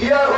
Yeah.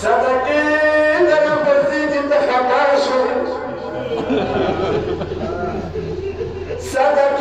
صدقې د نفرتي دې ته خطا شو صدقې